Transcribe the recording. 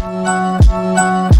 Música